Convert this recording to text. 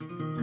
you